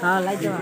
好，来就好。